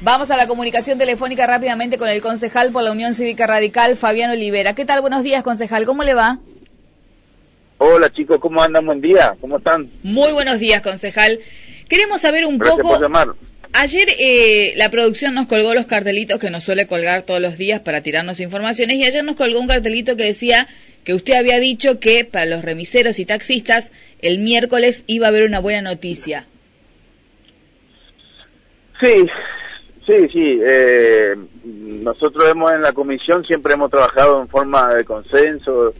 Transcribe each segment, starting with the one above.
Vamos a la comunicación telefónica rápidamente con el concejal por la Unión Cívica Radical, Fabián Olivera. ¿Qué tal? Buenos días, concejal. ¿Cómo le va? Hola chicos, ¿cómo andan? Buen día, ¿cómo están? Muy buenos días, concejal. Queremos saber un poco... Ayer eh, la producción nos colgó los cartelitos que nos suele colgar todos los días para tirarnos informaciones y ayer nos colgó un cartelito que decía que usted había dicho que para los remiseros y taxistas el miércoles iba a haber una buena noticia. Sí, Sí, sí. Eh, nosotros hemos en la comisión siempre hemos trabajado en forma de consenso,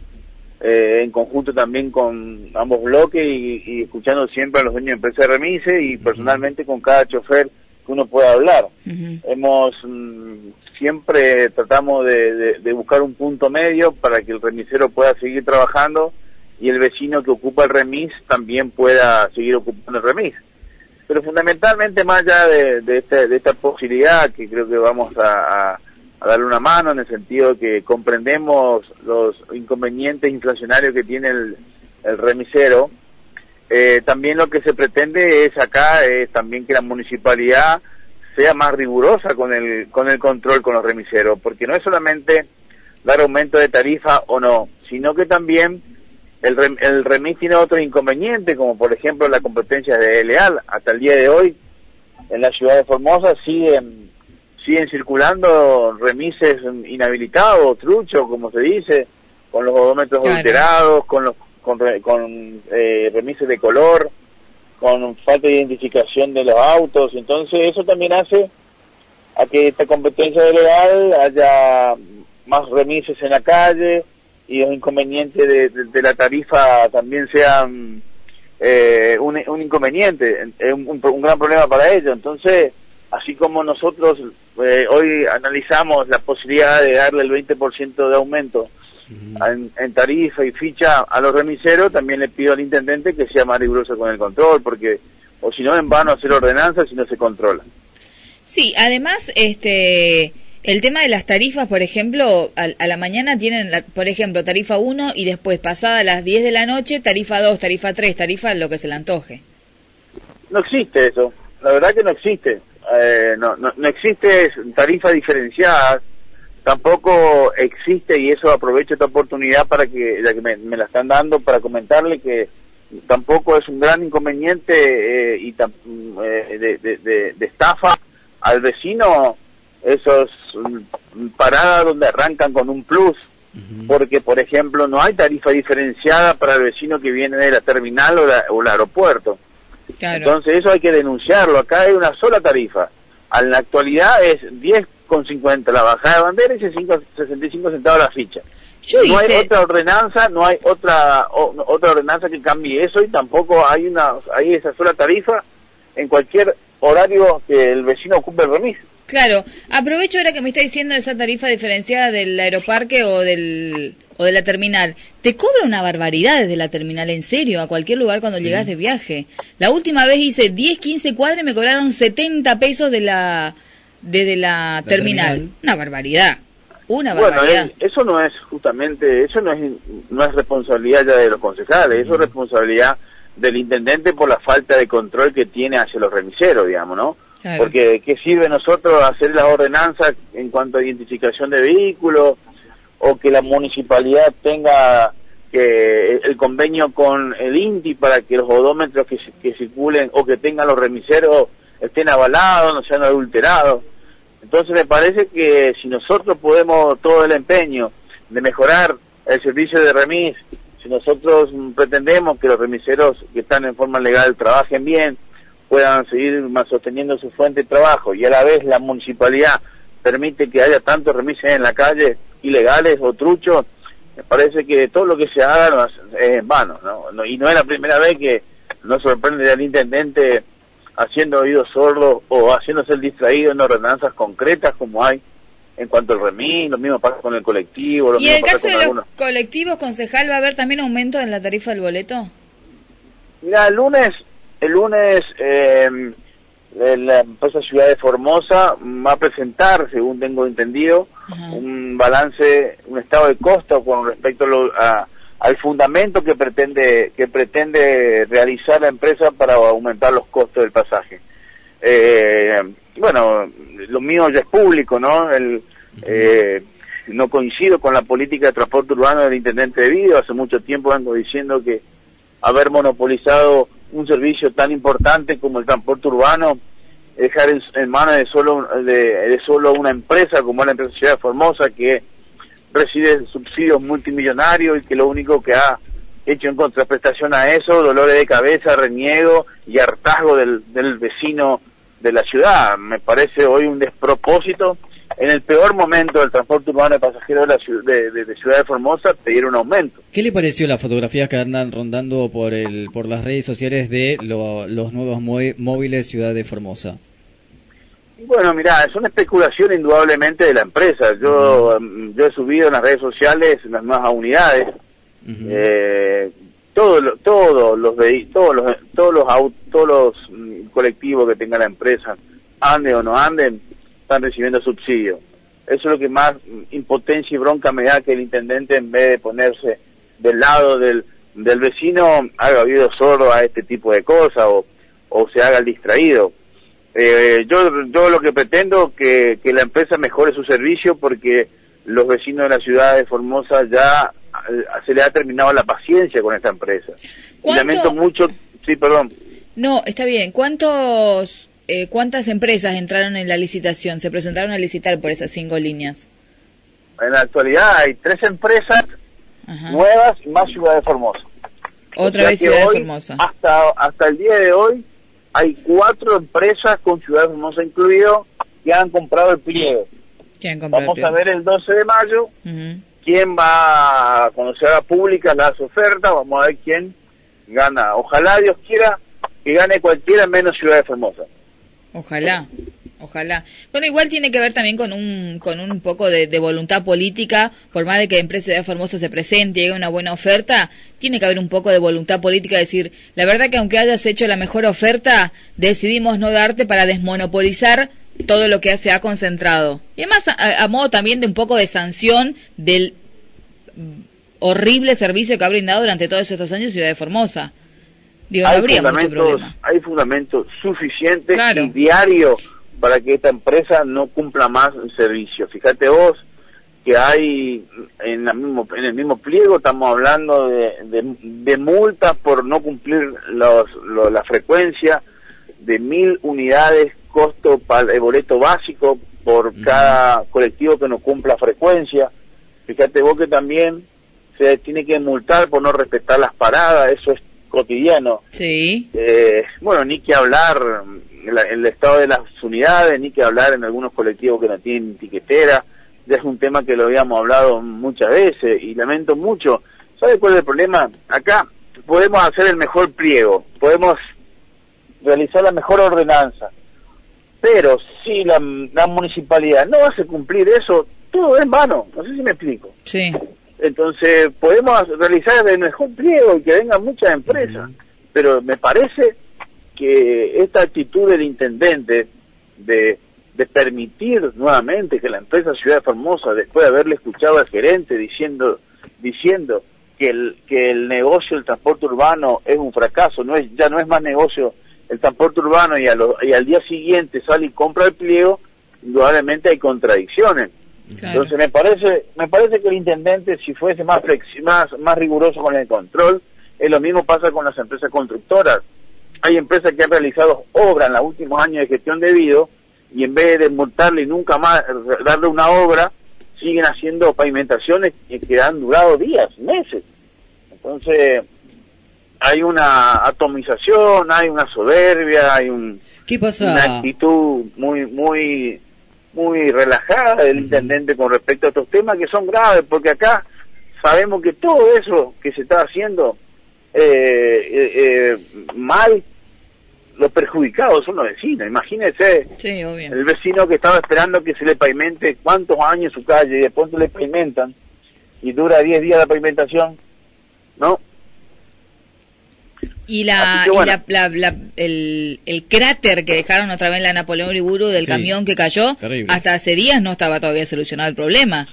eh, en conjunto también con ambos bloques y, escuchando siempre a los dueños de empresas de remise y personalmente con cada chofer que uno pueda hablar. Hemos mm, siempre tratamos de, de, buscar un punto medio para que el remisero pueda seguir trabajando y el vecino que ocupa el remis también pueda seguir ocupando el remis pero fundamentalmente más allá de, este, de, esta posibilidad que creo que vamos a, darle una mano en el sentido que comprendemos los inconvenientes inflacionarios que tiene el, remisero, eh, también lo que se pretende es acá es también que la municipalidad sea más rigurosa con el con el control con los remiseros, porque no es solamente dar aumento de tarifa o no, sino que también el, el remis tiene otro inconveniente, como por ejemplo la competencia de Leal. Hasta el día de hoy, en la ciudad de Formosa siguen siguen circulando remises inhabilitados, truchos, como se dice, con los odómetros alterados, con los con, con eh, remises de color, con falta de identificación de los autos. Entonces eso también hace a que esta competencia de Leal haya más remises en la calle, y los inconvenientes de, la tarifa también sean eh, un, inconveniente, un, un, gran problema para ellos. Entonces, así como nosotros eh, hoy analizamos la posibilidad de darle el 20% de aumento en, tarifa y ficha a los remiseros, también le pido al intendente que sea más riguroso con el control, porque o si no, en vano hacer ordenanzas si no se controla. Sí, además, este el tema de las tarifas, por ejemplo, a, la mañana tienen, por ejemplo, tarifa 1 y después, pasada las 10 de la noche, tarifa 2, tarifa 3, tarifa lo que se le antoje. No existe eso, la verdad que no existe. Eh, no, no, no, existe tarifa diferenciada, tampoco existe, y eso aprovecho esta oportunidad para que, ya que me, la están dando, para comentarle que tampoco es un gran inconveniente eh, y eh, de, de, de estafa al vecino esos mm, paradas donde arrancan con un plus, porque por ejemplo no hay tarifa diferenciada para el vecino que viene de la terminal o, el aeropuerto. Entonces eso hay que denunciarlo, acá hay una sola tarifa. En la actualidad es 10,50 la bajada de bandera y 65 centavos la ficha. no hay otra ordenanza, no hay otra otra ordenanza que cambie eso y tampoco hay una hay esa sola tarifa en cualquier horario que el vecino ocupe el remis. Claro, aprovecho ahora que me está diciendo esa tarifa diferenciada del aeroparque o del o de la terminal. Te cobra una barbaridad desde la terminal, en serio, a cualquier lugar cuando llegas de viaje. La última vez hice 10, 15 cuadras y me cobraron 70 pesos de la desde la, terminal. Una barbaridad. Una barbaridad. Bueno, eso no es justamente, eso no es no es responsabilidad ya de los concejales, eso es responsabilidad del intendente por la falta de control que tiene hacia los remiseros, digamos, ¿no? Porque ¿qué sirve nosotros hacer las ordenanzas en cuanto a identificación de vehículos o que la municipalidad tenga que el convenio con el INTI para que los odómetros que, que circulen o que tengan los remiseros estén avalados, no sean adulterados? Entonces me parece que si nosotros podemos todo el empeño de mejorar el servicio de remis, si nosotros pretendemos que los remiseros que están en forma legal trabajen bien, puedan seguir sosteniendo su fuente de trabajo y a la vez la municipalidad permite que haya tantos remises en la calle, ilegales o truchos, me parece que todo lo que se haga es en vano, ¿no? Y no es la primera vez que nos sorprende al intendente haciendo oídos sordos o haciéndose el distraído en ordenanzas concretas como hay en cuanto al remis, lo mismo pasa con el colectivo. ¿Y en el caso de los colectivos, concejal, va a haber también aumento en la tarifa del boleto? Mira, el lunes el lunes eh, la empresa Ciudad de Formosa va a presentar, según tengo entendido, un balance, un estado de costo con respecto a, al fundamento que pretende que pretende realizar la empresa para aumentar los costos del pasaje. Eh, bueno, lo mío ya es público, ¿no? El, eh, no coincido con la política de transporte urbano del intendente de Vido. Hace mucho tiempo vengo diciendo que haber monopolizado un servicio tan importante como el transporte urbano, dejar en, manos de solo de, solo una empresa como la empresa Ciudad de Formosa que recibe subsidios multimillonarios y que lo único que ha hecho en contraprestación a eso, dolores de cabeza, reniego y hartazgo del, del vecino de la ciudad. Me parece hoy un despropósito en el peor momento del transporte urbano de pasajeros de, la ciudad, de, Ciudad de Formosa pedir un aumento. ¿Qué le pareció las fotografías que andan rondando por el por las redes sociales de los nuevos móviles Ciudad de Formosa? Bueno, mira, es una especulación indudablemente de la empresa. Yo mm, yo he subido en las redes sociales las nuevas unidades. eh, todo, todo los todos los todos los todos los mm, colectivos que tenga la empresa, ande o no anden, están recibiendo subsidio. Eso es lo que más impotencia y bronca me da que el intendente en vez de ponerse del lado del, del vecino haga oído sordo a este tipo de cosas o, o se haga el distraído. Eh, yo, yo lo que pretendo que, que la empresa mejore su servicio porque los vecinos de la ciudad de Formosa ya eh, se le ha terminado la paciencia con esta empresa. Y lamento mucho, sí, perdón. No, está bien. ¿Cuántos eh, ¿cuántas empresas entraron en la licitación? Se presentaron a licitar por esas cinco líneas. En la actualidad hay tres empresas nuevas y más Ciudad de Formosa. Otra vez Ciudad de Formosa. Hasta, hasta el día de hoy hay cuatro empresas con Ciudad de Formosa incluido que han comprado el pliego. Vamos a ver el 12 de mayo quién va, cuando se haga pública las ofertas, vamos a ver quién gana. Ojalá Dios quiera que gane cualquiera menos Ciudad de Formosa. Ojalá, ojalá. Bueno, igual tiene que ver también con un, con un poco de, voluntad política, por más de que Empresa de Formosa se presente y haga una buena oferta, tiene que haber un poco de voluntad política, decir, la verdad que aunque hayas hecho la mejor oferta, decidimos no darte para desmonopolizar todo lo que se ha concentrado. Y además, a, modo también de un poco de sanción del horrible servicio que ha brindado durante todos estos años Ciudad de Formosa hay, fundamentos, hay fundamentos suficientes y diarios para que esta empresa no cumpla más el servicio. Fíjate vos que hay en, la mismo, en el mismo pliego, estamos hablando de, de, multas por no cumplir los, la frecuencia, de mil unidades costo para el boleto básico por cada colectivo que no cumpla frecuencia. Fíjate vos que también se tiene que multar por no respetar las paradas, eso es cotidiano. Sí. Eh, bueno, ni que hablar en el estado de las unidades, ni que hablar en algunos colectivos que no tienen etiquetera. Ya es un tema que lo habíamos hablado muchas veces y lamento mucho. ¿Sabe cuál es el problema? Acá podemos hacer el mejor pliego, podemos realizar la mejor ordenanza, pero si la, la municipalidad no hace cumplir eso, todo es en vano. No sé si me explico. Sí. Entonces, podemos realizar el mejor pliego y que vengan muchas empresas, pero me parece que esta actitud del intendente de, de permitir nuevamente que la empresa Ciudad de Formosa, después de haberle escuchado al gerente diciendo diciendo que el que el negocio del transporte urbano es un fracaso, no es ya no es más negocio el transporte urbano y, y al día siguiente sale y compra el pliego, indudablemente hay contradicciones. Entonces me parece, me parece que el intendente si fuese más más, más riguroso con el control, es lo mismo pasa con las empresas constructoras. Hay empresas que han realizado obras en los últimos años de gestión debido y en vez de multarle y nunca más darle una obra, siguen haciendo pavimentaciones que han durado días, meses. Entonces, hay una atomización, hay una soberbia, hay un, ¿Qué pasa? una actitud muy, muy muy relajada del intendente con respecto a estos temas que son graves, porque acá sabemos que todo eso que se está haciendo eh, eh, eh mal, los perjudicados son los vecinos. Imagínese el vecino que estaba esperando que se le pavimente cuántos años su calle y después le pavimentan y dura 10 días la pavimentación, ¿no? Y, la, el, el, cráter que dejaron otra vez la Napoleón Uriburu del camión que cayó, hasta hace días no estaba todavía solucionado el problema.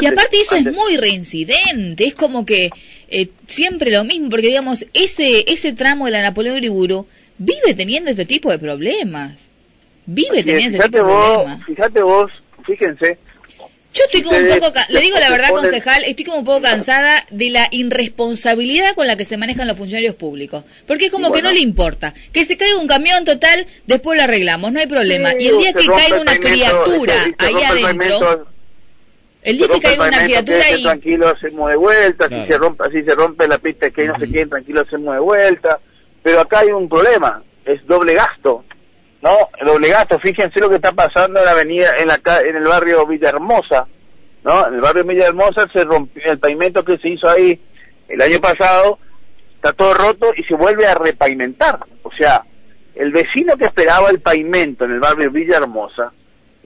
y aparte eso es muy reincidente, es como que eh, siempre lo mismo, porque digamos, ese, ese tramo de la Napoleón Uriburu vive teniendo este tipo de problemas. vive teniendo fíjate vos, Fíjate vos, fíjense, yo estoy como un poco, le digo la verdad, concejal, estoy como un poco cansada de la irresponsabilidad con la que se manejan los funcionarios públicos. Porque es como que no le importa. Que se caiga un camión total, después lo arreglamos, no hay problema. y el día que caiga una criatura ahí adentro... El día que caiga una criatura y... tranquilo hacemos de vuelta, si se rompe, si se rompe la pista que no se queden tranquilo hacemos de vuelta. Pero acá hay un problema, es doble gasto. ¿No? El obligato, fíjense lo que está pasando en la avenida, en la en el barrio Villahermosa, ¿no? En el barrio Villahermosa se rompió el pavimento que se hizo ahí el año pasado, está todo roto y se vuelve a repavimentar. O sea, el vecino que esperaba el pavimento en el barrio Villahermosa,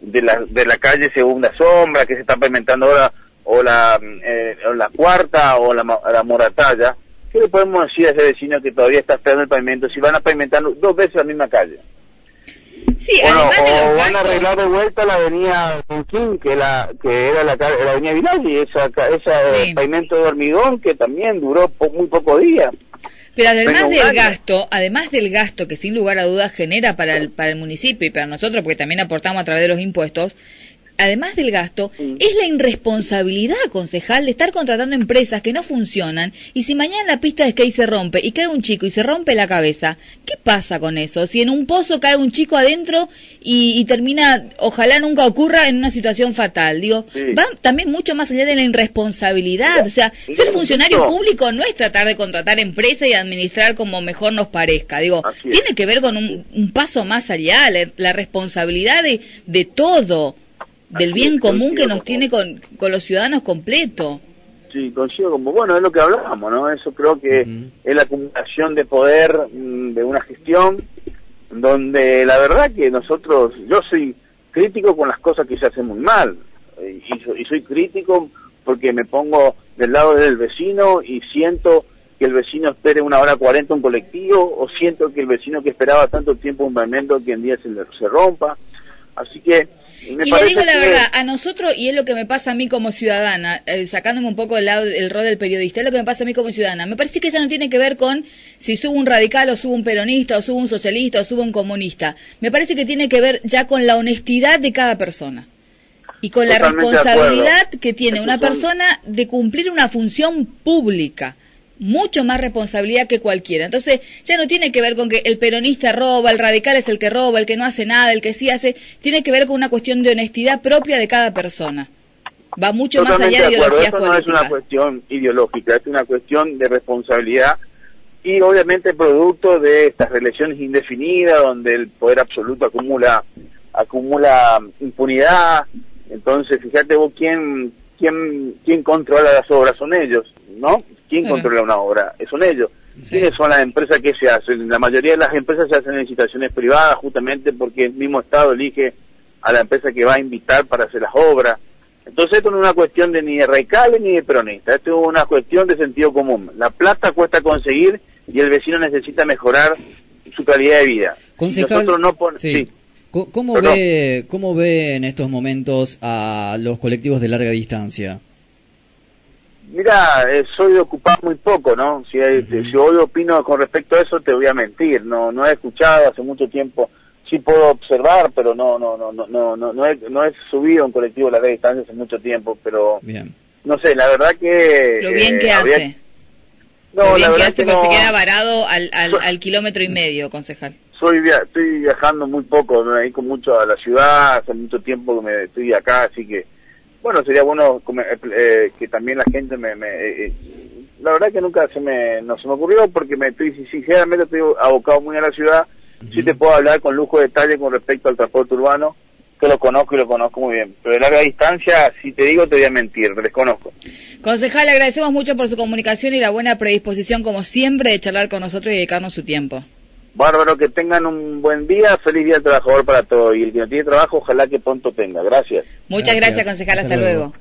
de la, de la calle Segunda Sombra, que se está pavimentando ahora, o la, eh, la cuarta, o la, la moratalla, ¿qué le podemos decir a ese vecino que todavía está esperando el pavimento si van a pavimentar dos veces la misma calle? Sí, bueno, o van a arreglar de vuelta la avenida Tunquín, que, la, que era la, la avenida Vinaldi, esa, ese pavimento de hormigón que también duró muy pocos días. Pero además del gasto, además del gasto que sin lugar a dudas genera para el, para el municipio y para nosotros, porque también aportamos a través de los impuestos, además del gasto, es la irresponsabilidad, concejal, de estar contratando empresas que no funcionan y si mañana la pista de skate se rompe y cae un chico y se rompe la cabeza, ¿qué pasa con eso? Si en un pozo cae un chico adentro y, termina, ojalá nunca ocurra en una situación fatal, digo, va también mucho más allá de la irresponsabilidad, o sea, ser funcionario público no es tratar de contratar empresas y administrar como mejor nos parezca, digo, tiene que ver con un, paso más allá, la, responsabilidad de, de todo del bien común que nos tiene con, con los ciudadanos completo. Sí, consigo como, bueno, es lo que hablábamos, ¿no? Eso creo que es la acumulación de poder mm, de una gestión donde la verdad que nosotros, yo soy crítico con las cosas que se hacen muy mal y, y soy crítico porque me pongo del lado del vecino y siento que el vecino espere una hora cuarenta un colectivo o siento que el vecino que esperaba tanto tiempo un pavimento que en día se, se rompa. Así que y le digo la verdad, a nosotros, y es lo que me pasa a mí como ciudadana, eh, sacándome un poco del lado del rol del periodista, es lo que me pasa a mí como ciudadana. Me parece que eso no tiene que ver con si subo un radical o subo un peronista o subo un socialista o subo un comunista. Me parece que tiene que ver ya con la honestidad de cada persona. Y con la responsabilidad que tiene una persona de cumplir una función pública mucho más responsabilidad que cualquiera. Entonces, ya no tiene que ver con que el peronista roba, el radical es el que roba, el que no hace nada, el que sí hace, tiene que ver con una cuestión de honestidad propia de cada persona. Va mucho más allá de, ideologías Esto no es una cuestión ideológica, es una cuestión de responsabilidad y obviamente producto de estas reelecciones indefinidas donde el poder absoluto acumula acumula impunidad. Entonces, fíjate vos quién quién quién controla las obras son ellos, ¿no? ¿Quién controla una obra? Son ellos. ¿Quiénes son las empresas que se hacen? La mayoría de las empresas se hacen en situaciones privadas justamente porque el mismo Estado elige a la empresa que va a invitar para hacer las obras. Entonces esto no es una cuestión de ni de radicales ni de peronistas, esto es una cuestión de sentido común. La plata cuesta conseguir y el vecino necesita mejorar su calidad de vida. Nosotros no sí. ¿Cómo, ve, ¿Cómo ve en estos momentos a los colectivos de larga distancia? Mira, eh, soy de ocupar muy poco, ¿no? Si, si hoy opino con respecto a eso, te voy a mentir. No, no he escuchado hace mucho tiempo. Sí puedo observar, pero no, no, no, no, no, no, no he, no he subido un colectivo a la distancia hace mucho tiempo. Pero bien. no sé, la verdad que lo bien que eh, hace. No, lo bien la que hace, que se queda varado al, al, al kilómetro y medio, concejal soy estoy viajando muy poco, me dedico mucho a la ciudad, hace mucho tiempo que me estoy acá, así que bueno, sería bueno eh, eh, que también la gente me... Eh, la verdad que nunca se me, no se me ocurrió porque me estoy, sinceramente estoy abocado muy a la ciudad. Sí te puedo hablar con lujo de detalle con respecto al transporte urbano, que lo conozco y lo conozco muy bien. Pero de larga distancia, si te digo, te voy a mentir, desconozco. Concejal, le agradecemos mucho por su comunicación y la buena predisposición, como siempre, de charlar con nosotros y dedicarnos su tiempo. Bárbaro, que tengan un buen día, feliz día al trabajador para todos. Y el que no tiene trabajo, ojalá que pronto tenga. Gracias. Muchas gracias, concejal. Hasta, luego.